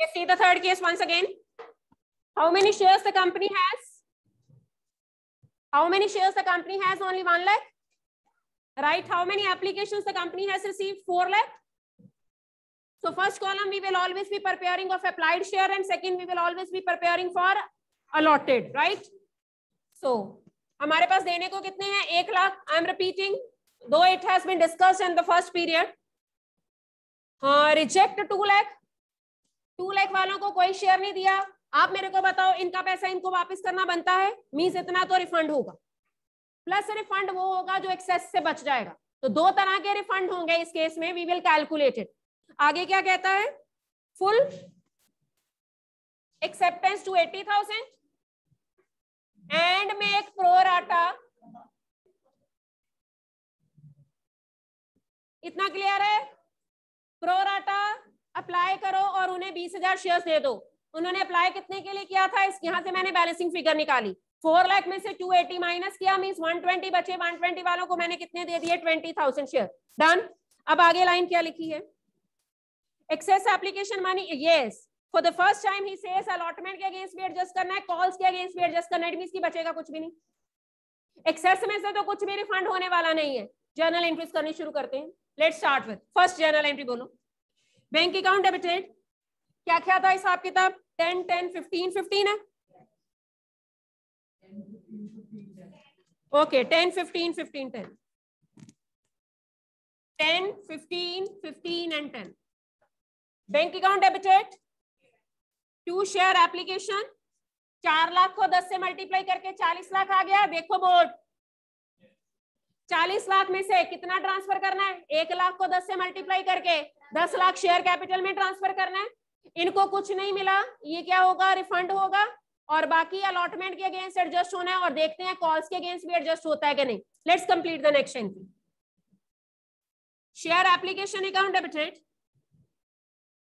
Let's see the third case once again. How many shares the company has? How many shares the company has? Only one lakh. Right? How many applications the company has received? Four lakh. So first column we will always be preparing of applied share and second we will always be preparing for allotted. Right? So हमारे पास देने को कितने हैं एक lakh I am repeating दो it has been discussed in the first period हाँ reject two lakh two lakh वालों को कोई शेयर नहीं दिया। आप मेरे को बताओ, इनका पैसा इनको वापस करना बनता है? मीन्स इतना तो रिफंड होगा। प्लस रिफंड वो होगा जो एक्सेस से बच जाएगा। तो दो तरह के रिफंड होंगे इस केस में वी विल कैलकुलेटेड आगे क्या कहता है? Full acceptance to eighty thousand and make pro rata इतना क्लियर है? प्रोराटा अप्लाई करो और उन्हें बीस हज़ार शेयर दे दो। उन्होंने अप्लाई कितने के लिए किया था? इस, यहाँ से मैंने बैलेंसिंग फिगर निकाली। फोर लाख में से टू एटी माइनस किया मीन वन ट्वेंटी बचे। वन ट्वेंटी वालों को मैंने कितने दे दिए? ट्वेंटी थाउज़ेंड शेयर डन अब आगे लाइन क्या लिखी है? Excess application money yes for the first time he says allotment के अगेंस्ट भी एडजस्ट करना है कॉल्स के अगेंस्ट भी एडजस्ट करना है। इट की बचेगा कुछ भी नहीं। एक्सेस में से तो कुछ भी रिफंड होने वाला नहीं है। जर्नल एंट्रीज करनी शुरू करते हैं। Let start with first journal entry बोलो। बैंक अकाउंट डेबिटेड क्या क्या था हिसाब किताब? टेन टेन फिफ्टीन फिफ्टीन है? Okay ten fifteen fifteen ten ten fifteen fifteen and ten bank account debited to share application चार लाख को दस से मल्टीप्लाई करके चालीस लाख आ गया। देखो बोर्ड चालीस लाख में से कितना ट्रांसफ़र करना है? एक लाख को दस से मल्टीप्लाई करके दस लाख शेयर कैपिटल में ट्रांसफ़र करना है। इनको कुछ नहीं मिला। ये क्या होगा? रिफंड होगा। और बाकी अलॉटमेंट के अगेंस्ट एडजस्ट होना है और देखते हैं कॉल्स के अगेंस्ट भी एडजस्ट होता है कि नहीं। Let's complete the next entry share application account debited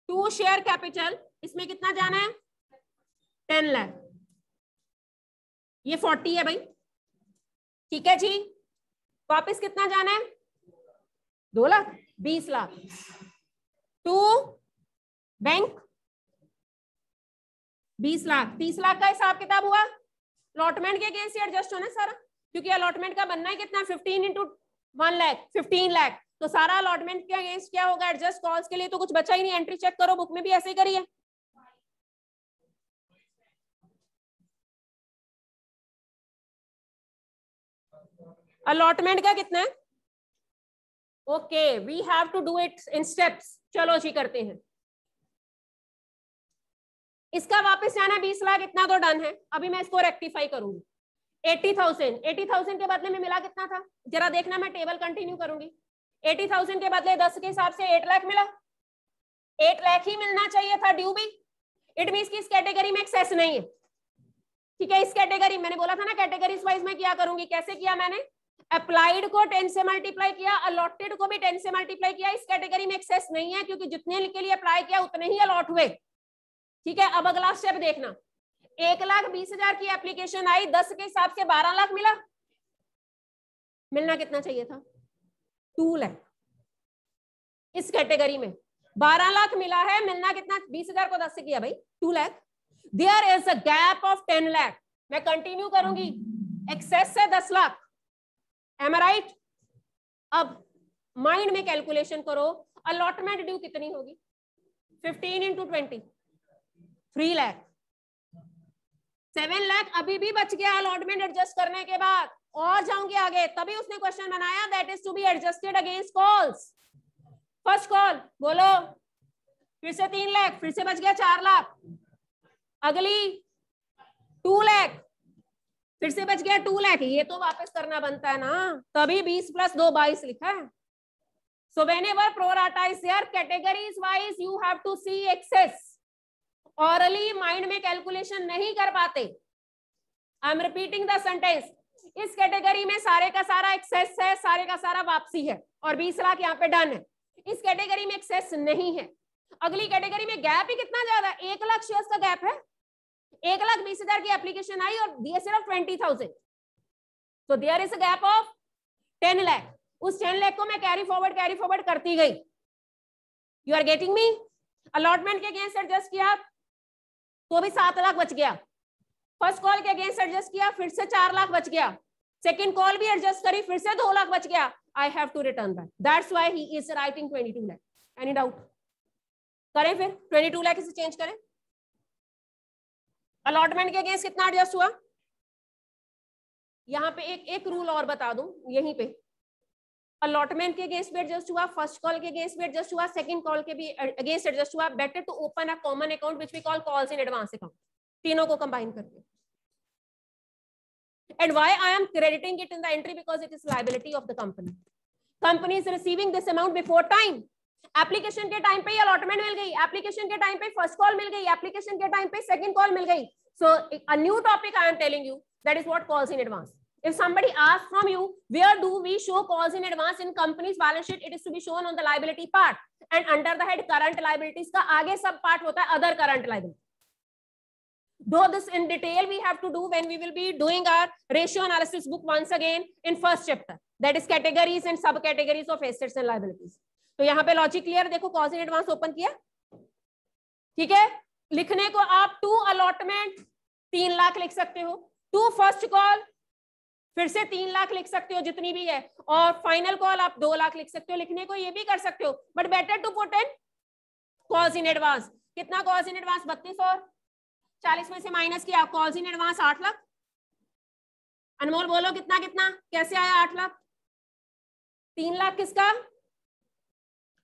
to share capital इसमें कितना जाना है? टेन लाख ये फोर्टी है भाई। ठीक है जी? वापस कितना जाना है? दो लाख? बीस लाख। टू? बैंक? बीस लाख। तीस लाख का हिसाब किताब हुआ? अलॉटमेंट के अगेंस्ट एडजस्ट होना सारा। क्योंकि अलॉटमेंट का बनना है कितना fifteen into one lakh fifteen lakh तो सारा अलॉटमेंट के अगेंस्ट क्या होगा? एडजस्ट कॉल्स के लिए तो कुछ बचा ही नहीं। एंट्री चेक करो बुक में भी ऐसे ही करिए। अलॉटमेंट का कितना है? Okay we have to do it in steps चलो जी, करते हैं। इसका वापस जाना बीस लाख इतना तो डन है। अभी मैं इसको रेक्टिफाई करूँगी। एट्टी थाउज़ेंड एटी थाउज़ेंड के बदले में मिला कितना था? जरा देखना, मैं टेबल कंटिन्यू करूँगी। एटी थाउज़ेंड के बदले दस के हिसाब से एट लाख मिला। एट लाख ही मिलना चाहिए था ड्यू भी। इट मीन की इस कैटेगरी में एक्सेस नहीं है। ठीक है, इस कैटेगरी मैंने बोला था ना कैटेगरीज वाइज में क्या करूँगी? कैसे किया मैंने? अप्लाइड को टेन से मल्टीप्लाई किया अलॉटेड को भी टेन से मल्टीप्लाई किया, इस कैटेगरी में एक्सेस नहीं है, क्योंकि जितने के लिए अप्लाई किया, उतने ही अलॉट हुए। ठीक है, अब अगला स्टेप देखना। एक लाख बीस हज़ार की एप्लीकेशन आई, दस के हिसाब से बारह लाख मिला। मिलना कितना चाहिए था? टू लैख इस कैटेगरी में। बारह लाख मिला है, मिलना कितना? बीस हज़ार को दस से किया भाई two lakh there is a gap of ten lakh मैं कंटिन्यू करूँगी। एक्सेस से दस लाख। एम राइट अब माइंड में कैलकुलेशन करो अलॉटमेंट ड्यू कितनी होगी? Fifteen into twenty three lakh seven lakh अभी भी बच गया अलॉटमेंट एडजस्ट करने के बाद। और जाऊँगी आगे। तभी उसने क्वेश्चन बनाया that is to be adjusted against calls first call बोलो। फिर से तीन लाख फिर से बच गया चार लाख। अगली टू लैख फिर से बच गया टू लैख। ये तो वापस करना बनता है ना। तभी बीस प्लस दो बाईस लिखा है। So whenever pro rata is there categories wise you have to see excess orally mind में कैलकुलेशन नहीं कर पाते। I am repeating the sentence इस कैटेगरी में सारे का सारा एक्सेस है, सारे का सारा वापसी है, और बीस लाख यहाँ पे डन है। इस कैटेगरी में एक्सेस नहीं है। अगली कैटेगरी में गैप ही कितना ज़्यादा एक लाख शेयर्स का गैप है। एक लाख बीस हज़ार की एप्लीकेशन आई और दिए सिर्फ़ ट्वेंटी थाउज़ेंड तो there is a gap of ten lakh उस टेन लैख को मैं कैरी फॉरवर्ड कैरी फॉरवर्ड करती गई। You are getting me allotment के अगेंस्ट एडजस्ट किया। तो भी सात लाख बच गया। फ़र्स्ट कॉल के अगेंस्ट एडजस्ट किया, फिर से चार लाख बच गया। सेकेंड कॉल भी एडजस्ट करी, फिर से दो लाख बच गया। I have to return back that's why he is writing 22 lakh any doubt करें फिर। 22 लाख इसे चेंज करें। अलॉटमेंट के अगेंस्ट कितना एडजस्ट हुआ? यहाँ पे एक एक रूल और बता दूँ, यहीं पे। अलॉटमेंट के अगेंस्ट भी एडजस्ट हुआ फ़र्स्ट कॉल के अगेंस्ट भी एडजस्ट हुआ सेकंड कॉल के भी अगेंस्ट एडजस्ट हुआ। Better to open a common account which we call calls in advance account तीनों को कंबाइन करके and why i am crediting it in the entry? Because it is liability of the company. Company is receiving this amount before time. Application के time पे ही allotment मिल गई application के time पे first call मिल गई application के time पे सेकंड कॉल मिल गई so a new topic I am telling you that is what calls in advance if somebody asks from you where do we show calls in advance in company's balance sheet it is to be shown on the liability part and under the head current liabilities का आगे सब part होता है other current liability though this in detail we have to do when we will be doing our ratio analysis book once again in first chapter that is categories and subcategories of assets and liabilities तो यहाँ पे logic clear देखो cause in advance open किया। ठीक है? लिखने को आप टू अलॉटमेंट तीन लाख लिख सकते हो। टू फ़र्स्ट कॉल फिर से तीन लाख लिख सकते हो, जितनी भी है। और फाइनल कॉल आप दो लाख लिख सकते हो। लिखने को ये भी कर सकते हो। But better to put in calls in advance कितना कॉज इन एडवांस बत्तीस और चालीस में से माइनस किया। कॉज इन एडवांस आठ लाख। अनमोल बोलो कितना कितना कैसे आया आठ लाख? तीन लाख किसका?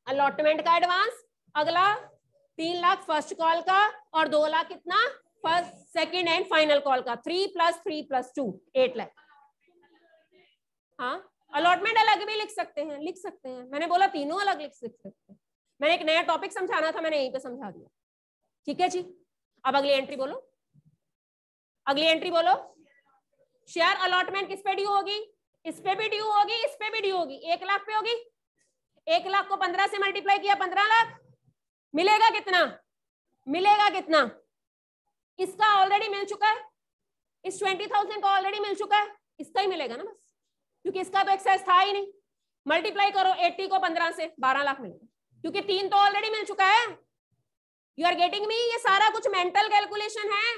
अलॉटमेंट का एडवांस अगला तीन लाख फ़र्स्ट कॉल का और दो लाख कितना? First second and final call का। Three plus three plus two eight lakh हाँ अलॉटमेंट अलग भी लिख सकते हैं, लिख सकते हैं। मैंने बोला तीनों अलग लिख सकते हैं। मैंने एक नया टॉपिक समझाना था, मैंने यहीं पे समझा दिया। ठीक है जी? अब अगली एंट्री बोलो। अगली एंट्री बोलो। शेयर अलॉटमेंट किस पे ड्यू होगी? इस पे भी ड्यू होगी, इस पे भी ड्यू होगी। एक लाख पे होगी? एक लाख को पंद्रह से मल्टीप्लाई किया, पंद्रह लाख? मिलेगा कितना? मिलेगा कितना? इसका ऑलरेडी मिल चुका है। इस ट्वेंटी थाउज़ेंड का ऑलरेडी मिल चुका है। इसका ही मिलेगा ना बस। क्योंकि इसका तो एक्सेस था ही नहीं। मल्टीप्लाई करो एट्टी को पंद्रह से बारह लाख मिलेगा। क्योंकि तीन तो ऑलरेडी मिल चुका है। यू आर गेटिंग मी ये सारा कुछ मेंटल कैलकुलेशन है।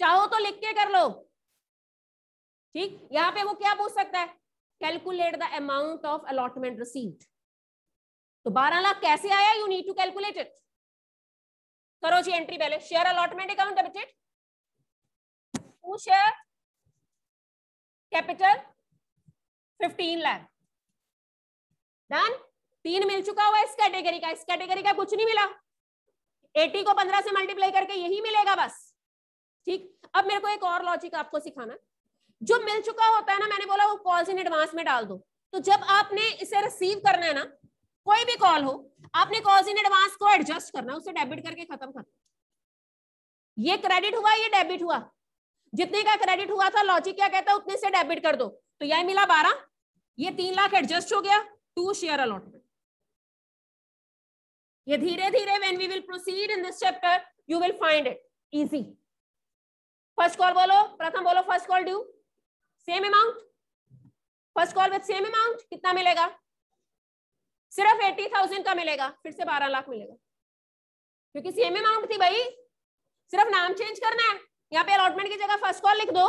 चाहो तो लिख के कर लो। ठीक? यहाँ पे वो क्या पूछ सकता है? Calculate the amount of allotment received तो 12 लाख कैसे आया? You need to calculate it करो जी एंट्री पहले. Share allotment account debited to share capital 15 lakh done तीन मिल चुका हुआ इस कैटेगरी का. इस कैटेगरी का कुछ नहीं मिला. 80 को 15 से मल्टीप्लाई करके यही मिलेगा बस. ठीक? अब मेरे को एक और लॉजिक आपको सिखाना जो मिल चुका होता है ना, मैंने बोला वो कॉल्स इन एडवांस में डाल दो। तो जब आपने इसे रिसीव करना है ना कोई भी कॉल हो, आपने कॉल्स इन एडवांस को एडजस्ट करना, उसे डेबिट करके खत्म कर ये क्रेडिट हुआ, ये डेबिट हुआ। जितने का क्रेडिट हुआ था, लॉजिक क्या कहता है, उतने से डेबिट कर दो। तो यह मिला बारह। ये तीन लाख एडजस्ट हो गया टू शेयर अलॉटमेंट ये धीरे धीरे when we will proceed in this chapter you will find it easy first call बोलो, प्रथम बोलो first call due same amount first call with same amount कितना मिलेगा? सिर्फ़ एटी थाउज़ेंड का मिलेगा, फिर से बारह लाख मिलेगा। क्योंकि सेम अमाउंट थी भाई। सिर्फ़ नाम चेंज करना है। यहाँ पे अलॉटमेंट की जगह फ़र्स्ट कॉल लिख दो।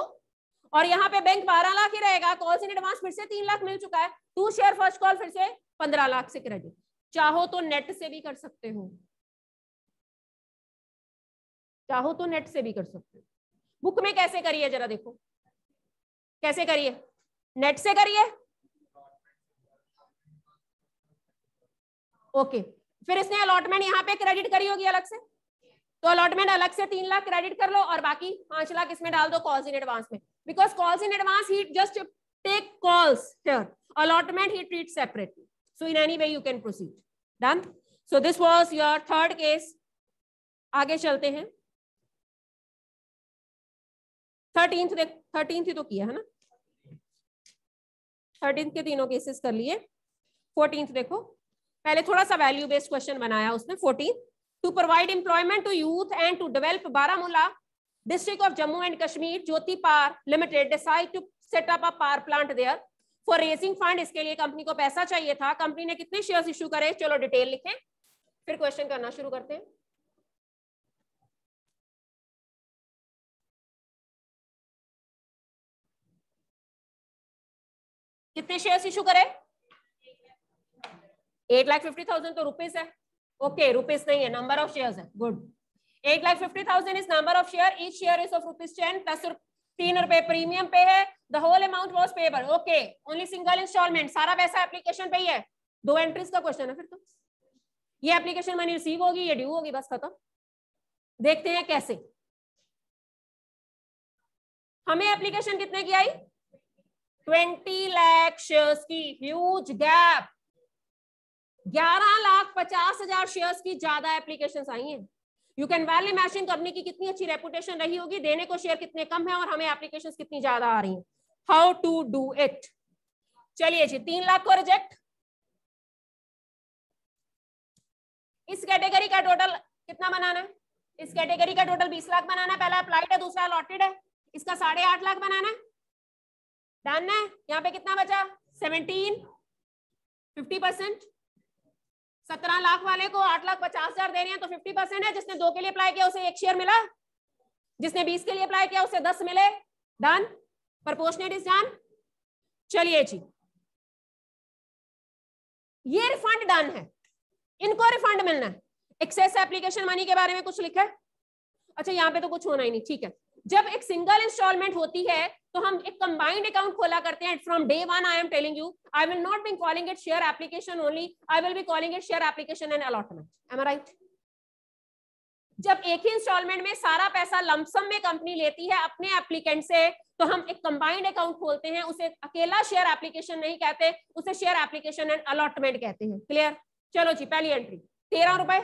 और यहाँ पे बैंक बारह लाख ही रहेगा। कॉल इन एडवांस फिर से तीन लाख मिल चुका है। टू शेयर फ़र्स्ट कॉल फिर से पंद्रह लाख से क्रेडिट चाहो तो नेट से भी कर सकते हो। चाहो तो नेट से भी कर सकते हो। बुक में कैसे करिए जरा देखो। कैसे करिए? नेट से करिए। ओके। फिर इसने अलॉटमेंट यहाँ पे क्रेडिट करी होगी अलग से। तो अलॉटमेंट अलग से तीन लाख क्रेडिट कर लो और बाकी पाँच लाख इसमें डाल दो कॉल्स इन एडवांस में। बिकॉज़ कॉल्स इन एडवांस ही just take calls allotment he treat separately so in any way you can proceed done so this was your third case आगे चलते हैं। थर्टींथ थर्टींथ तो किया, है ना? थर्टींथ के तीनों केसेस कर लिए। फोर्टींथ देखो। पहले थोड़ा सा वैल्यू बेस्ड क्वेश्चन बनाया उसने fourteen to provide employment to youth and to develop Baramulla district of Jammu and Kashmir Jyoti par limited set up a power plant there for raising fund इसके लिए company को पैसा चाहिए था। Company ने कितने शेयर्स इशू करे? चलो डिटेल लिखें। फिर क्वेश्चन करना शुरू करते हैं। कितने शेयर्स इशू करें? एट लाख फिफ्टी थाउज़ेंड तो रुपीज़ है। ओके okay, रुपीज़ नहीं है नंबर ऑफ़ शेयर्स है। Good eight lakh fifty thousand is number of share each share is of rupees ten plus तीन रुपए प्रीमियम पे है। The whole amount was payable okay only single installment सारा पैसा application पे ही है। दो एंट्रीज का क्वेश्चन है फिर तो। ये एप्लीकेशन मनी रिसीव होगी ये ड्यू होगी बस खत्म। देखते हैं कैसे। हमें एप्लीकेशन कितने की आई? ट्वेंटी लैख शेयर्स की। ह्यूज गैप ग्यारह लाख पचास हज़ार शेयर्स की ज़्यादा एप्लीकेशन आई हैं। You can well imagine company की कितनी अच्छी रेपुटेशन रही होगी, देने को शेयर कितने कम है और हमें एप्लीकेशन कितनी ज़्यादा आ रही है। हाउ टू डू इट चलिए जी, तीन लाख को रिजेक्ट इस कैटेगरी का टोटल कितना बनाना है? इस कैटेगरी का टोटल बीस लाख बनाना है, पहला अप्लाइड है, दूसरा अलॉटेड है। इसका साढ़े आठ लाख बनाना है। डन है? यहाँ पे कितना बचा? सेवनटीन फिफ्टी परसेंट सत्रह लाख वाले को आठ लाख पचास हज़ार दे रहे हैं तो फिफ्टी परसेंट है। जिसने दो के लिए अप्लाई किया, उसे एक शेयर मिला। जिसने बीस के लिए अप्लाई किया, उसे दस मिले। डन प्रपोर्शनेट इज़ डन चलिए जी। ये रिफंड डन है। इनको रिफंड मिलना है। एक्सेस एप्लीकेशन मनी के बारे में कुछ लिखा है। अच्छा यहाँ पे तो कुछ होना ही नहीं। ठीक है। जब एक सिंगल इंस्टॉलमेंट होती है तो हम एक कंबाइंड अकाउंट खोला करते हैं। From day one I am telling you I will not be calling it share application only I will be calling it share application and allotment am right जब एक ही इंस्टॉलमेंट में सारा पैसा लमसम में company लेती है अपने एप्लीकेंट से तो हम एक कंबाइंड अकाउंट खोलते हैं। उसे अकेला शेयर एप्लीकेशन नहीं कहते, उसे शेयर एप्लीकेशन एंड अलॉटमेंट कहते हैं। क्लियर चलो जी, पहली एंट्री तेरह रुपए।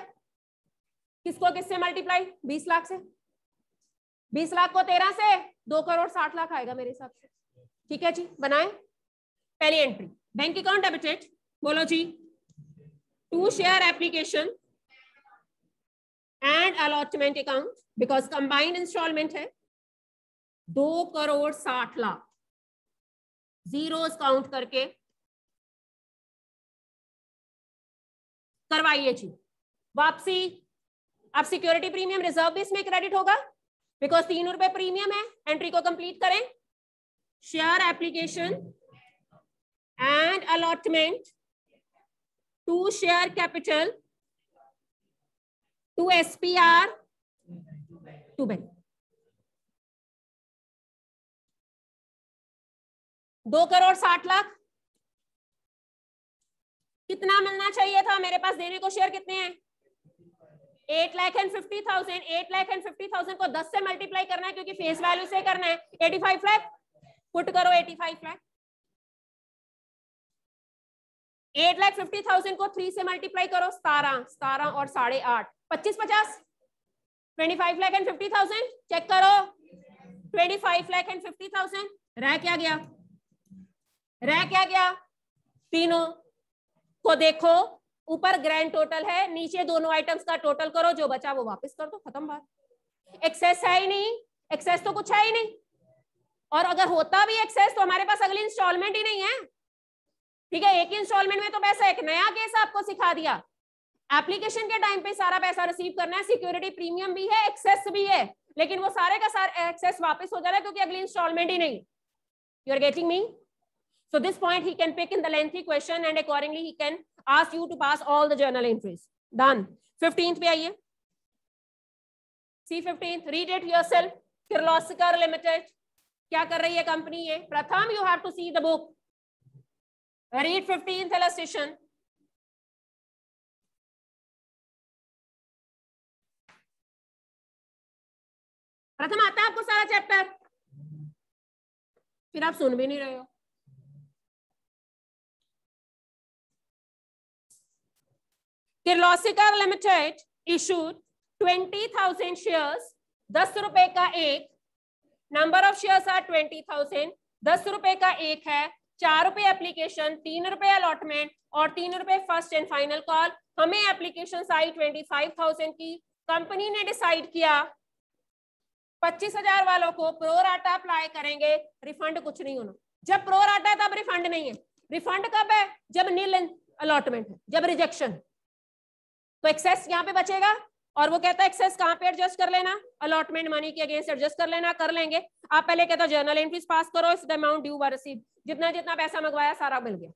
किसको किससे मल्टीप्लाई बीस लाख से। बीस लाख को तेरह से दो करोड़ साठ लाख आएगा मेरे हिसाब से। ठीक है जी, बनाए। पहली एंट्री बैंक अकाउंट डेबिटेड बोलो जी। To share application and allotment account because combined installment है, दो करोड़ साठ लाख। ज़ीरो काउंट करके करवाइए जी। वापसी, अब सिक्योरिटी प्रीमियम रिज़र्व भी इसमें क्रेडिट होगा। बिकॉज़ तीन रुपए प्रीमियम है एंट्री को कंप्लीट करें। Share application and allotment to share capital to S P R to bank दो करोड़ साठ लाख। कितना मिलना चाहिए था? मेरे पास देने को शेयर कितने हैं? Eight lakh and fifty thousand eight lakh and fifty thousand को दस से मल्टीप्लाई करना है क्योंकि फेस वैल्यू से करना है। एटी फाइव लाख पुट करो eighty five lakh eight lakh fifty thousand को थ्री से मल्टीप्लाई करो सतारह सतारह और साढ़े आठ। पच्चीस पचास? Twenty five lakh and fifty thousand check करो। Twenty five lakh and fifty thousand रह क्या गया? रह क्या गया? तीनों को देखो। ऊपर ग्रैंड टोटल है, नीचे दोनों आइटम्स का टोटल करो, जो बचा वो वापस कर दो, खत्म बात। एक्सेस है ही नहीं एक्सेस तो कुछ है ही नहीं। और अगर होता भी एक्सेस तो हमारे पास अगली इंस्टॉलमेंट ही नहीं है। ठीक है, एक इंस्टॉलमेंट में तो पैसा एक नया केस आपको सिखा दिया। एप्लीकेशन के टाइम पे सारा पैसा रिसीव करना है सिक्योरिटी प्रीमियम भी है एक्सेस भी है। लेकिन वो सारे का सारा एक्सेस वापस हो जा रहा है, क्योंकि अगली इंस्टॉलमेंट ही नहीं। You are getting me So this point he can pick in the lengthy question and accordingly he can ask you to pass all the journal entries. Done. 15th पे आइए. C15th, read it yourself. Kirloskar Limited. क्या कर रही है company ये प्रथम you have to see the book read fifteenth illustration प्रथम आता है आपको सारा चैप्टर फिर आप सुन भी नहीं रहे हो Kirloskar limited issued twenty thousand shares, दस रुपए का एक, number of shares are twenty thousand, दस रुपए का एक है, चार रुपए एप्लीकेशन, तीन रुपए अलॉटमेंट और तीन रुपए फ़र्स्ट एंड फाइनल कॉल हमें एप्लीकेशन आई ट्वेंटी फाइव थाउज़ेंड की। कंपनी ने डिसाइड किया, पच्चीस हज़ार वालों को प्रो राटा अप्लाई करेंगे रिफंड कुछ नहीं होना। जब प्रो राटा है, तब रिफंड नहीं है। रिफंड कब है? जब नील अलॉटमेंट है, जब रिजेक्शन तो एक्सेस यहाँ पे बचेगा और वो कहता है एक्सेस कहाँ पे एडजस्ट कर लेना? अलॉटमेंट मनी के अगेंस्ट एडजस्ट कर लेना, कर लेंगे। आप पहले कहता जर्नल एंट्रीज पास करो इस अमाउंट ड्यू वर रिसीव जितना जितना पैसा मंगवाया, सारा मिल गया।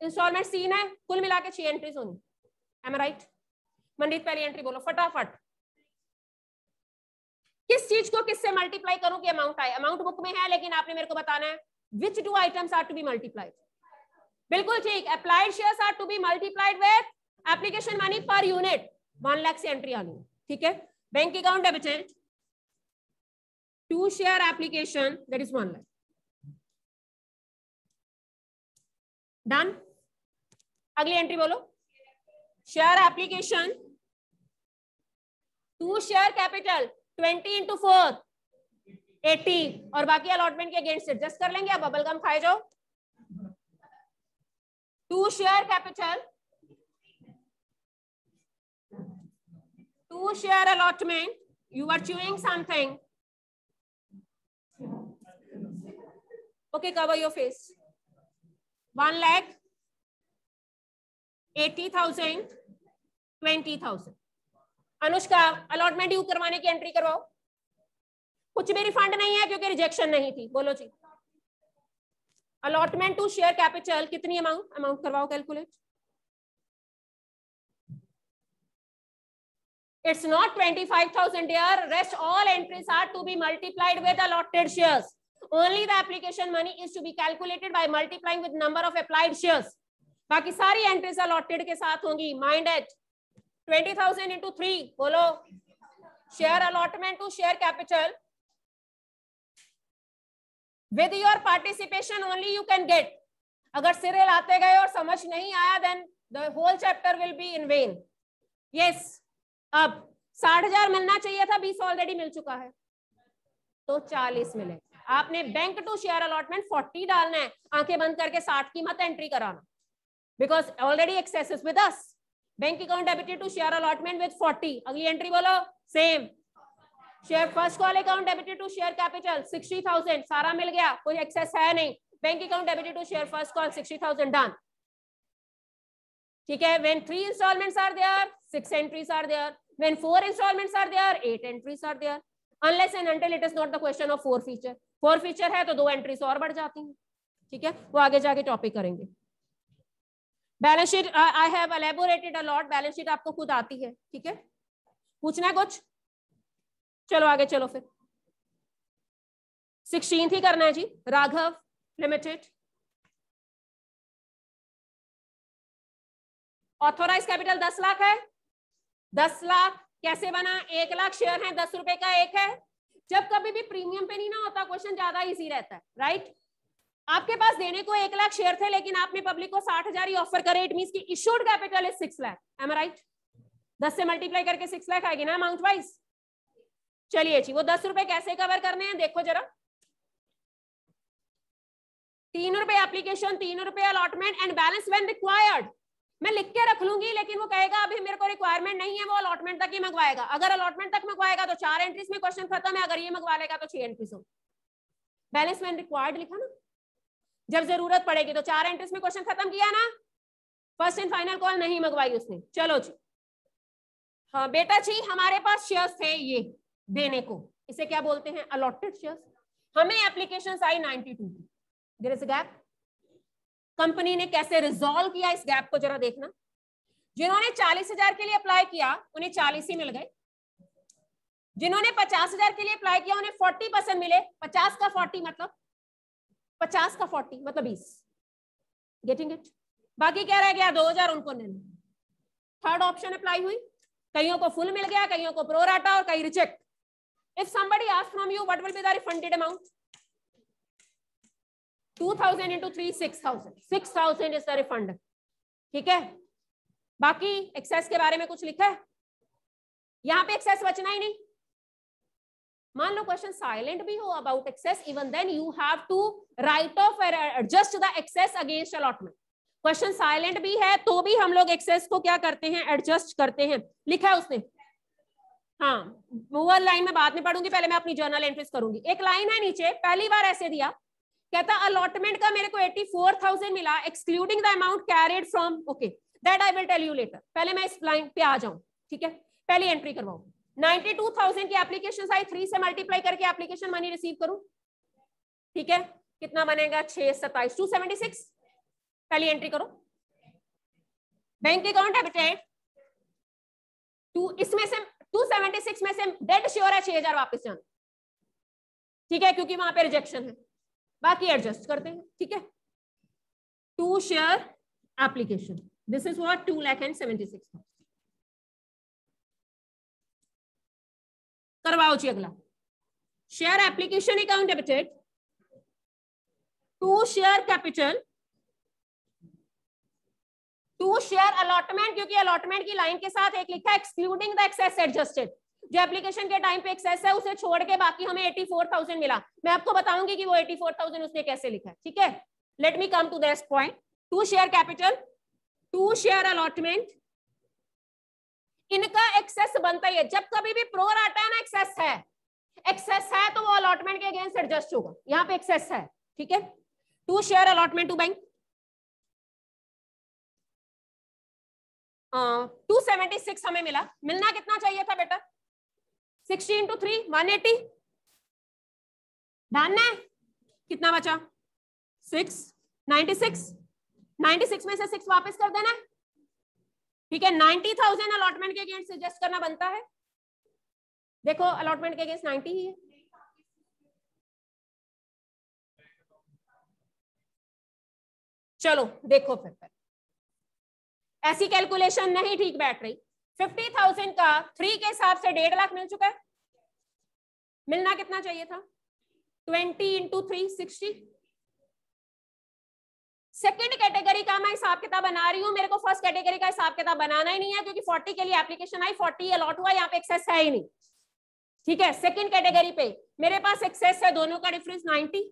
इंस्टॉलमेंट सीन है, कुल मिला के छह एंट्रीज होनी एम राइट मंडित, पहली एंट्री बोलो, फटाफट। किस चीज़ को किससे मल्टीप्लाई करूँ कि अमाउंट आए? अमाउंट बुक में है, लेकिन आपने मेरे को बताना है which two items are to be multiplied बिल्कुल ठीक। Applied shares are to be multiplied with application money per unit one lakh से एंट्री आनी ठीक है? Bank account debited to share application that is one lakh done अगली entry बोलो। Share application to share capital twenty into four eighty और बाकी allotment के against adjust कर लेंगे, आप बबल गम खाए जाओ। To share capital to share allotment you are chewing something okay cover your face one lakh eighty thousand twenty thousand Anushka allotment you करवाने की एंट्री करवाओ कुछ भी रिफंड नहीं है क्योंकि रिजेक्शन नहीं थी। बोलो जी। अलॉटमेंट टू शेयर कैपिटल कितनी अमाउंट अमाउंट करवाओ calculate it's not 25000 dear rest all entries are to be multiplied with allotted shares only the application money is to be calculated by multiplying with number of applied shares बाकी सारी entries allotted के साथ होंगी mind eight twenty thousand into three बोलो share allotment to share capital with your participation only you can get अगर लाते गए और समझ नहीं आया then the whole chapter will be in vain yes अब साठ हज़ार मिलना चाहिए था, बीस ऑलरेडी मिल चुका है। तो चालीस मिले आपने bank to share allotment forty डालना है। आँखें बंद करके साठ की मत एंट्री कराना। Because already excess with us bank account debited to share allotment with forty अगली एंट्री बोलो। Same share first call account debited to share capital sixty thousand सारा मिल गया। कोई एक्सेस है नहीं। Bank account debited to share first call sixty thousand done ठीक है? When three installment are there six entries are there when four installment are there eight entries are there unless and until it is not the question of forfeiture forfeiture है तो दो entries और बढ़ जाती हैं। ठीक है? वो आगे जाके टॉपिक करेंगे। Balance sheet I have elaborated a lot balance sheet आपको खुद आती है। ठीक है? पूछना है कुछ? चलो आगे चलो फिर। सिक्सटीन ही करना है जी। राघव लिमिटेड ऑथोराइज कैपिटल दस लाख है। दस लाख कैसे बना? एक लाख शेयर है, दस रुपए का एक है। जब कभी भी प्रीमियम पे नहीं ना होता क्वेश्चन ज़्यादा इजी रहता है राइट आपके पास देने को एक लाख शेयर थे, लेकिन आपने पब्लिक को साठ हज़ार ही ऑफ़र करे इट मीन की issued capital is six lakh am right दस से मल्टीप्लाई करके सिक्स लाख आएगी ना अमाउंट वाइज चलिए, जी, वो दस रुपए कैसे कवर करने हैं, देखो जरा। तीन रुपए एप्लीकेशन तीन रुपए allotment and balance when required मैं लिख के रख लूँगी, लेकिन वो कहेगा, अभी मेरे को रिक्वायरमेंट नहीं है, वो अलॉटमेंट तक ही मंगवाएगा। अगर अलॉटमेंट तक मंगवाएगा तो चार एंट्रीज में क्वेश्चन खत्म है, अगर ये मंगवा लेगा तो छह एंट्रीज हो बैलेंस व्हेन रिक्वायर्ड लिखा ना? जब ज़रूरत पड़ेगी तो चार एंट्रीज में क्वेश्चन खत्म किया ना? फ़र्स्ट एंड फाइनल कॉल नहीं मंगवाई उसने। चलो जी। हाँ बेटा जी, हमारे पास शेयर्स थे ये देने को। इसे क्या बोलते हैं? अलॉटेड शेयर्स हमें application I ninety two. There is gap company ने कैसे रिजोल्व किया इस गैप को जरा देखना। जिन्होंने चालीस हज़ार के लिए अप्लाई किया, उन्हें चालीस ही मिल गए। जिन्होंने पचास हज़ार के लिए अप्लाई किया, उन्हें फोर्टी परसेंट मिले। पचास का फोर्टी मतलब? पचास का फोर्टी मतलब बीस। गेटिंग इट बाकी क्या रह गया दो हज़ार उनको थर्ड ऑप्शन अप्लाई हुई। कईयों को फुल मिल गया, कईयों को प्रोराटा और कई reject if somebody asks from you, what will be the refunded amount 2000 into 3 6000 6000 is the refund. ठीक है? बाकी एक्सेस के बारे में कुछ लिखा है? यहाँ पे एक्सेस बचना ही नहीं। मान लो क्वेश्चन साइलेंट भी हो about excess even then you have to write off adjust the excess against allotment question silent भी है तो भी हम लोग एक्सेस को क्या करते हैं? एडजस्ट करते हैं। लिखा है उसने? हाँ वो लाइन में बाद में पढ़ूँगी, पहले मैं अपनी जर्नल एंट्रीज करूँगी। एक लाइन है नीचे, पहली बार ऐसे दिया। कहता अलॉटमेंट का मेरे को एटी फोर थाउज़ेंड मिला excluding the amount carried from okay that I will tell you later पहले मैं इस लाइन पे आ जाऊँ ठीक है? पहली एंट्री करवाओ 92,000 की एप्लीकेशन आई थ्री से मल्टीप्लाई करके एप्लीकेशन मनी रिसीव करूँ? ठीक है? कितना बनेगा? छह सत्ताईस टू सेवेंटी सिक्स पहली एंट्री करो। बैंक अकाउंट डेबिटेड टू इसमें से टू सेवेंटी सिक्स में से डेड श्योर है छह हज़ार वापस जाना। ठीक है? क्योंकि वहाँ पे रिजेक्शन है। बाकी एडजस्ट करते हैं, ठीक है? To share application this is what two lakh and seventy six करवाओ जी अगला। Share application account debited to share capital to share allotment क्योंकि अलॉटमेंट की लाइन के साथ एक लिखा एक्सक्लूडिंग द एक्सेस एडजस्टेड जो एप्लीकेशन के टाइम पे एक्सेस है उसे छोड़ के बाकी हमें 84,000 मिला। मैं आपको बताऊँगी कि वो 84,000 उसने कैसे लिखा है ठीक है? Let me come to this point to share capital to share allotment इनका एक्सेस बनता ही है। जब कभी भी प्रो आता है ना एक्सेस है। एक्सेस है तो वो अलॉटमेंट के अगेंस्ट एडजस्ट होगा। यहाँ पे एक्सेस है ठीक है? To share allotment to bank two seventy six हमें मिला। मिलना कितना चाहिए था बेटा? Sixty into three, one eighty. डालना है? कितना बचा? Six, ninety six. Ninety six में से सिक्स वापस कर देना। ठीक है, नाइन्टी थाउज़ेंड अलॉटमेंट के अगेंस्ट सजेस्ट करना बनता है। देखो अलॉटमेंट के अगेंस्ट नाइन्टी ही है। चलो, देखो फिर ऐसी कैलकुलेशन नहीं ठीक बैठ रही। फिफ्टी थाउज़ेंड का थ्री के हिसाब से डेढ़ लाख मिल चुका है। मिलना कितना चाहिए था? Twenty into three sixty second category का मैं हिसाब किताब बना रही हूँ। मेरे को फ़र्स्ट कैटेगरी का हिसाब किताब बनाना ही नहीं है, क्योंकि फोर्टी के लिए एप्लीकेशन आई। फोर्टी अलॉट हुआ, यहाँ पे एक्सेस है ही नहीं। ठीक है? सेकेंड कैटेगरी पे मेरे पास एक्सेस है, दोनों का डिफरेंस नाइनटी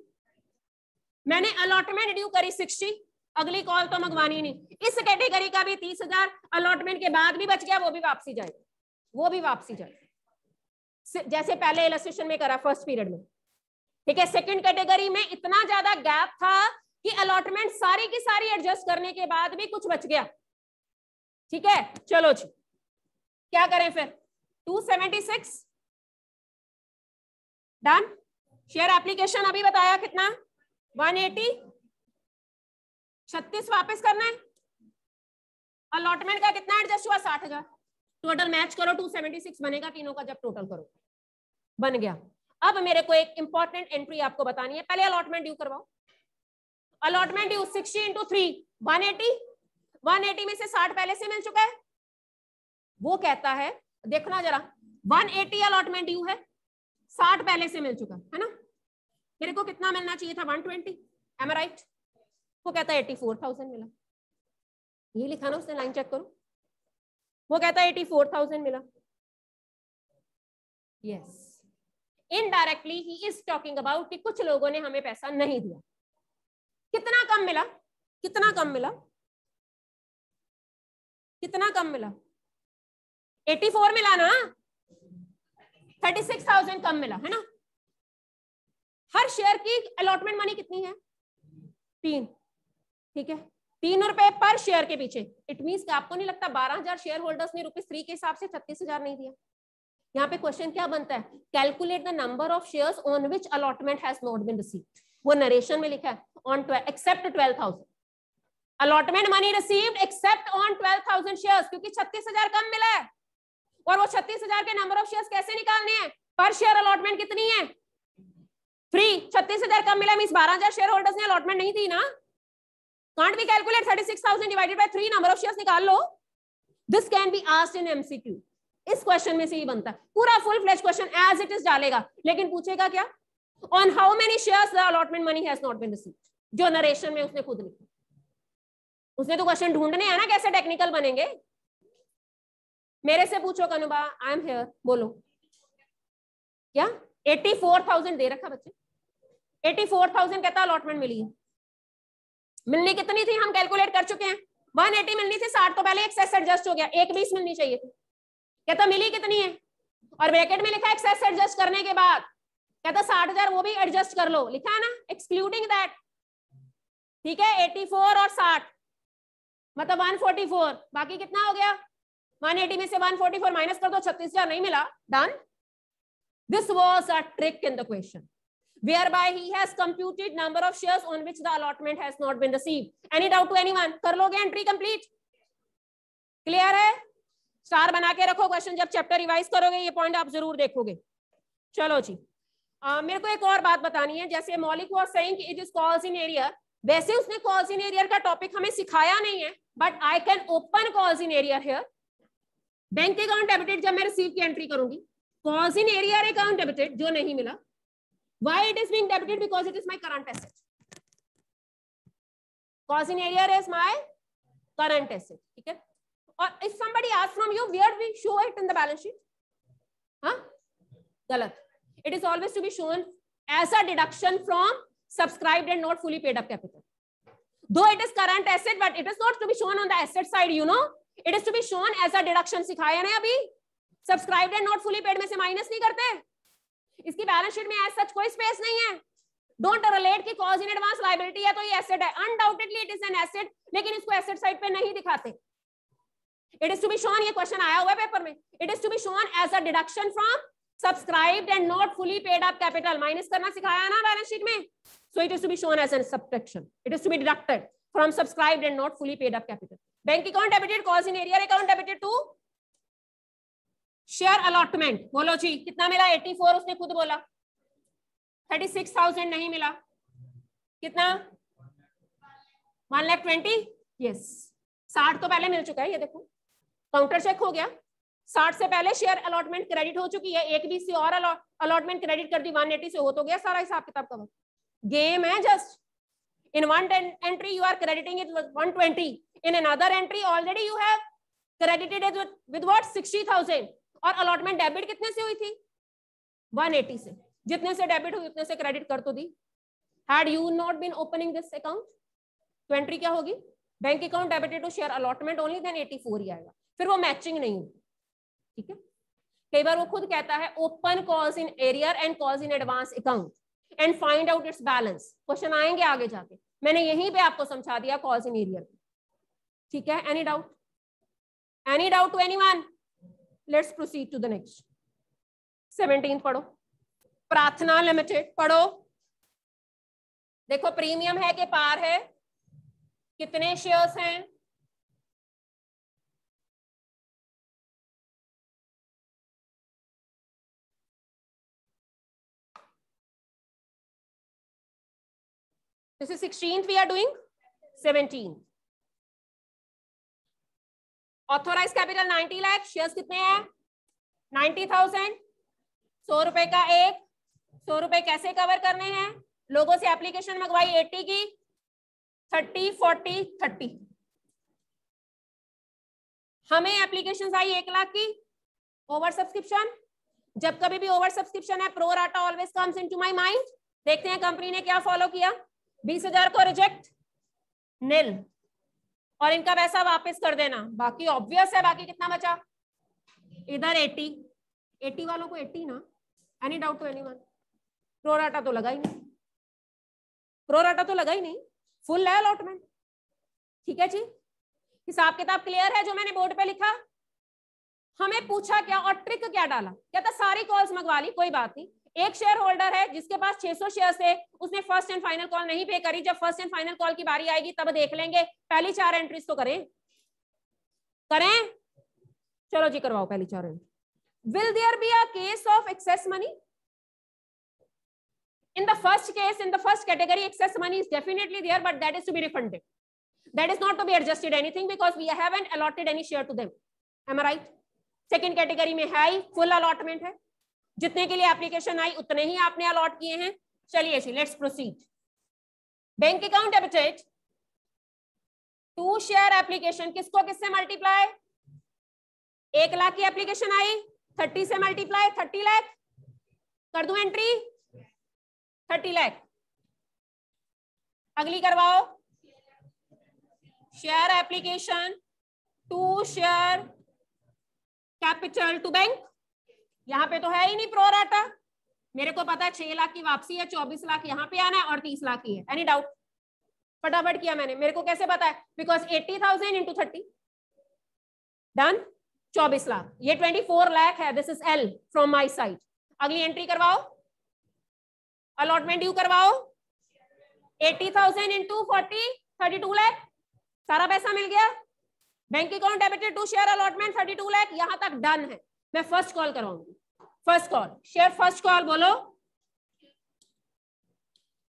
मैंने अलॉटमेंट ड्यू करी सिक्सटी अगली कॉल तो मंगवानी नहीं। इस कैटेगरी का भी तीस हज़ार अलॉटमेंट के बाद भी बच गया, वो भी वापसी जाएगा वो भी वापसी जाएगा जैसे पहले इलस्ट्रेशन में करा फ़र्स्ट पीरियड में। ठीक है सेकंड कैटेगरी में इतना ज़्यादा गैप था कि अलॉटमेंट सारी की सारी एडजस्ट करने के बाद भी कुछ बच गया। ठीक है, चलो जी। क्या करें फिर? 276 डन शेयर एप्लीकेशन अभी बताया कितना? 180 छत्तीस वापस करना है। अलॉटमेंट का कितना एडजस्ट हुआ? साठ हज़ार। टोटल मैच करो टू सेवेंटी सिक्स बनेगा, तीनों का जब टोटल करो। बन गया। अब मेरे को एक इंपॉर्टेंट एंट्री आपको बतानी है। पहले अलॉटमेंट ड्यू करवाओ। Allotment due sixty into three one eighty one eighty में से साठ पहले से मिल चुका है। वो कहता है, देखना जरा वन एटी अलॉटमेंट ड्यू है। साठ पहले से मिल चुका, है ना? मेरे को कितना मिलना चाहिए था? वन ट्वेंटी एम राइट वो कहता है एटी फोर थाउज़ेंड मिला। ये लिखा ना उसने लाइन चेक करो। वो कहता है एटी फोर थाउज़ेंड मिला। Yes indirectly he is talking about कि कुछ लोगों ने हमें पैसा नहीं दिया। कितना कम मिला? कितना कम मिला? कितना कम मिला? 84 मिला ना? 36,000 कम मिला है ना? हर शेयर की अलॉटमेंट मनी कितनी है? तीन। ठीक है? तीन रुपए पर शेयर के पीछे। इट मीन आपको नहीं लगता बारह हज़ार शेयर होल्डर्स ने रुपीज़ थ्री के हिसाब से छत्तीस हज़ार नहीं दिया? यहाँ पे क्वेश्चन क्या बनता है? Calculate the number of shares on which allotment has वो नरेशन में लिखा है on except twelve thousand allotment money received except on twelve thousand share क्योंकि छत्तीस हज़ार कम मिला है। और वो छत्तीस हज़ार के नंबर ऑफ़ शेयर कैसे निकालने हैं? पर शेयर अलॉटमेंट कितनी है? फ्री छत्तीस हज़ार कम मिला मीन बारह हज़ार शेयर होल्डर्स ने अलॉटमेंट नहीं दी ना? Can't we calculate 36000 divided by 3 number of shares? निकाल लो। This can be asked in mcq इस क्वेश्चन में से ही बनता है। पूरा full fledge question as it is डालेगा। लेकिन पूछेगा क्या? On how many shares the allotment money has not been received जो नरेशन में उसने खुद लिखा। उसने तो क्वेश्चन ढूँढने हैं ना कैसे टेक्निकल बनेंगे? मेरे से पूछो कनुबा आई एम हेयर बोलो। क्या? 84,000 दे रखा बच्चे। 84,000 कहता अलॉटमेंट मिली है। मिलनी कितनी थी? हम कैलकुलेट कर चुके हैं। 180 मिलनी थी 60 तो पहले एक्सेस एडजस्ट हो गया। एक बीस मिलनी चाहिए थी। कहता मिली कितनी है? और ब्रैकेट में लिखा एक्सेस एडजस्ट करने के बाद। कहता साठ हज़ार वो भी एडजस्ट कर लो। लिखा है ना? एक्सक्लूडिंग दैट ठीक है? 84 और 60 मतलब 144 बाकी कितना हो गया? 180 में से 144 माइनस कर दो, छत्तीस हज़ार नहीं मिला। Done this was a trick in the question whereby he has computed number of shares on which the allotment has not been received. Any doubt to anyone? कर लोगे एंट्री कंप्लीट क्लियर है star बना के रखो question जब chapter revise करोगे ये point आप ज़रूर देखोगे चलो जी आ, मेरे को एक और बात बतानी है जैसे Maulik was saying it is calls in area वैसे उसने कॉल्स इन एरियर का टॉपिक हमें सिखाया नहीं है but I can open calls in arrear here bank account debited जब मैं रिसीव की एंट्री करूँगी calls in arrear account debited जो नहीं मिला it is being debited because it is my current asset calls in arrear is my current asset ठीक है और if somebody asks from you where we show it in the balance sheet हाँ गलत it is always to be shown as a deduction from subscribed and not fully paid up capital. Though it is current asset, but it is not to be shown on the asset side, you know. It is to be shown as a deduction सिखाया ना अभी subscribed and not fully paid में से minus नहीं करते इसकी balance sheet में such कोई स्पेस नहीं है। डोंट रिलेट की कॉज इन एडवांस लाइबिलिटी है तो ये एसेट है। Undoubtedly it is an asset लेकिन इसको एसेट साइड पे नहीं दिखाते। It is to be shown ये क्वेश्चन आया हुआ है पेपर में। It is to be shown as a deduction from subscribed and not fully paid up capital minus करना सिखाया ना बैलेंस शीट में? So it is to be shown as a subtraction. It is to be deducted from subscribed and not fully paid up capital. Bank account debited, cause in area account debited to share allotment. बोलो जी कितना मिला? 84 उसने खुद बोला। 36,000 नहीं मिला। कितना? वन लाख ट्वेंटी यस साठ तो पहले मिल चुका है ये देखो। काउंटर चेक हो गया। साठ से पहले शेयर अलॉटमेंट क्रेडिट हो चुकी है। एक बी सी और अलॉटमेंट क्रेडिट कर दी वन एटी से हो तो गया सारा हिसाब किताब कवर game है just in one entry you are crediting it with 120 in another entry already you have credited it with, with what? 60000 और अलॉटमेंट डेबिट कितने से हुई थी? 180 से जितने से डेबिट हुई, उतने से क्रेडिट कर तो दी। Had you not been opening this account तो एंट्री क्या होगी? Bank account debited to share allotment only then 84 ही आएगा। फिर वो मैचिंग नहीं होगी ठीक है? कई बार वो खुद कहता है open calls in arrear and calls in advance account and find out its balance question आएँगे आगे जाके। मैंने यहीं पे आपको समझा दिया कॉज इन एरियर ठीक है? Any doubt any doubt to anyone let's proceed to the next seventeen पढ़ो। प्रार्थना लिमिटेड पढ़ो। देखो प्रीमियम है कि पार है? कितने शेयर्स हैं? This is 16th we are doing? 17. Authorise capital 90 lakh shares कितने हैं? 90,000 सौ रुपए का एक। सौ रुपए कैसे कवर करने हैं? लोगों से एप्लीकेशन मंगवाई 80 की। 30 40 30 हमें एप्लीकेशन आई एक लाख की। ओवर सब्सक्रिप्शन जब कभी भी ओवर सब्सक्रिप्शन है pro rata always comes into my mind देखते हैं कंपनी ने क्या फॉलो किया। बीस हज़ार को रिजेक्ट नील और इनका पैसा वापस कर देना। बाकी ऑब्वियस है, बाकी कितना बचा? इधर एटी एटी वालों को एटी ना? Any doubt to anyone pro rata तो लगा ही नहीं। प्रोराटा तो लगा ही नहीं। फुल है अलॉटमेंट ठीक है जी? हिसाब किताब क्लियर है जो मैंने बोर्ड पे लिखा? हमें पूछा क्या और ट्रिक क्या डाला? क्या था? सारी कॉल्स मंगवा ली, कोई बात नहीं। एक शेयर होल्डर है, जिसके पास 600 सौ शेयर है उसने फ़र्स्ट एंड फाइनल कॉल नहीं पे करी। जब फ़र्स्ट एंड फाइनल कॉल की बारी आएगी, तब देख लेंगे। पहली चार एंट्रीज तो करें। करें? चलो जी, करवाओ पहली चार entry will there be a case of excess money in the first case in the first category excess money is definitely there but that is to be refunded that is not to be adjusted anything because we have allotted any share to them am right second category में है full allotment है। जितने के लिए application आई, उतने ही आपने allot किए हैं। चलिए जी let's proceed bank account debited to share application किसको किससे मल्टीप्लाई एक लाख की एप्लीकेशन आई थर्टी से मल्टीप्लाई थर्टी लाख कर दू एंट्री थर्टी लाख अगली करवाओ। Share application to share capital to bank यहाँ पे तो है ही नहीं प्रोराटा मेरे को पता है छह लाख की वापसी है, चौबीस लाख यहाँ पे आना है और तीस लाख की है। एनी डाउट फटाफट किया मैंने। मेरे को कैसे पता है? Because eighty thousand into thirty done चौबीस लाख। ये ट्वेंटी फोर लाख है। This is L from my side अगली एंट्री करवाओ। अलॉटमेंट ड्यू करवाओ। Eighty thousand into forty thirty two lakh. सारा पैसा मिल गया। Bank account debited to share allotment thirty two lakh. यहाँ तक डन है। मैं first call करवाऊँगी first call share first call बोलो।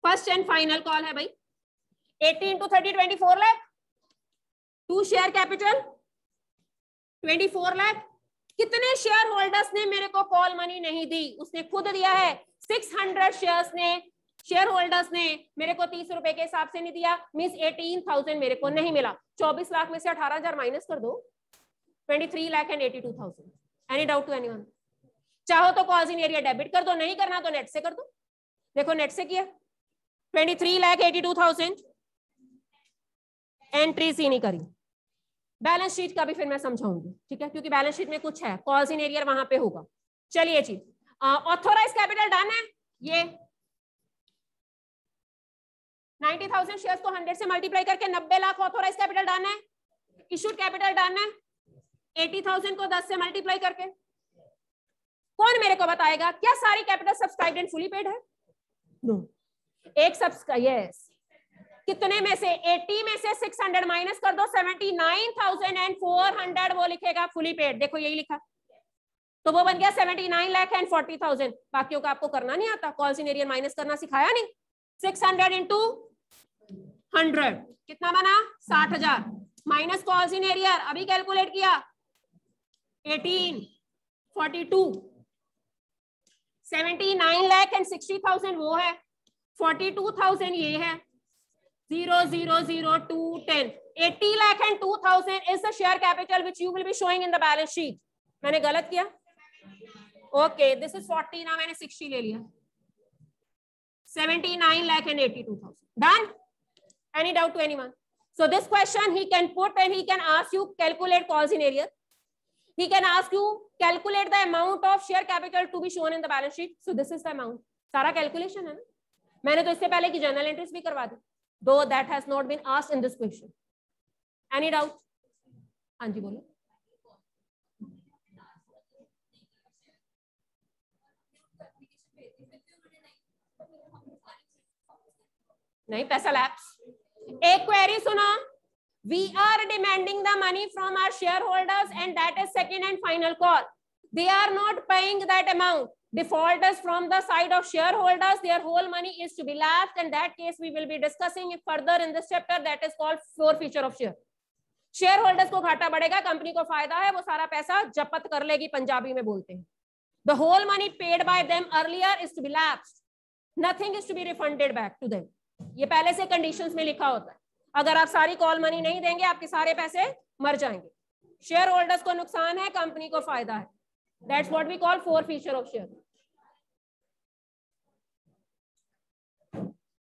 फ़र्स्ट एंड फाइनल कॉल है भाई। Eighty into thirty twenty four lakh to share capital twenty four lakh कितने share holders ने मेरे को कॉल मनी नहीं दी? उसने खुद दिया है। सिक्स हंड्रेड शेयर ने शेयर होल्डर्स ने मेरे को तीस रुपए के हिसाब से नहीं दिया। मीन एटीन थाउज़ेंड मेरे को नहीं मिला। चौबीस लाख में से अठारह हज़ार माइनस कर दो। Twenty three lakh and eighty two thousand any doubt to anyone चाहो तो कॉज इन एरिया डेबिट कर दो नहीं करना तो नेट से कर दो। देखो नेट से किया। Twenty three lakh eighty two thousand entry सी नहीं करी। बैलेंस शीट का भी फिर मैं समझाऊँगी ठीक है? क्योंकि बैलेंस शीट में कुछ है। कॉज इन एरियर वहाँ पे होगा। चलिए जी ऑथोराइज कैपिटल डन है? ये 90,000 शेयर्स को 100 से मल्टीप्लाई करके 90 लाख ऑथोराइज कैपिटल डन है? इशूड कैपिटल डन है? 80,000 को 10 से मल्टीप्लाई करके। कौन मेरे को बताएगा? क्या सारी capital subscribe and fully paid है? नो एक सब्सक्राइब यस कितने में से? 80 में से 600 माइनस कर दो 79,400 वो लिखेगा फुली पेड देखो यही लिखा। तो वो बन गया 79 लाख एंड 40,000 बाकियों का आपको करना नहीं आता। कॉल सीनियर माइनस करना सिखाया नहीं। 600 इंटू हंड्रेड कितना बना? साठ हज़ार। माइनस कॉल इन एरियर अभी कैलकुलेट किया। 18 42 79 लाख एंड 60,000 वो है 42,000 ये है zero zero zero two ten eighty lakh and two thousand is the share capital which you will be showing in the balance sheet मैंने गलत किया ओके दिस इज़ फोर्टी ना मैंने सिक्सटी ले लिया seventy nine lakh and eighty two thousand done any doubt to anyone so this question he can put and he can ask you calculate calls in area he can ask you calculate the amount of share capital to be shown in the balance sheet so this is the amount सारा calculation है ना मैंने तो इससे पहले की journal entries भी करवा दी though that has not been asked in this question. Any doubt? हाँ जी बोलो नहीं पैसा लैप्स एक क्वेरी सुना we are demanding the money from our shareholders and that is second and final call they are not paying that amount defaulters from the side of shareholders their whole money is to be lapsed and that case we will be discussing it further in this chapter that is called forfeiture of share share holders को घाटा बढ़ेगा company को फ़ायदा है वो सारा पैसा जपत कर लेगी पंजाबी में बोलते हैं the whole money paid by them earlier is to be lapsed nothing is to be refunded back to them ये पहले से कंडीशंस में लिखा होता है अगर आप सारी कॉल मनी नहीं देंगे, आपके सारे पैसे मर जाएँगे। शेयर होल्डर्स को नुकसान है कंपनी को फ़ायदा है। That's what we call forfeiture of share